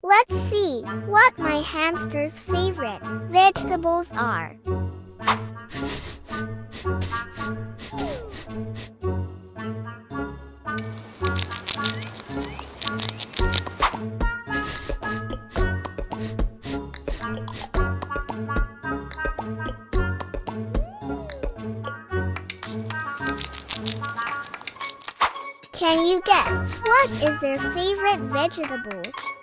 Let's see what my hamster's favorite vegetables are. Can you guess what is their favorite vegetables?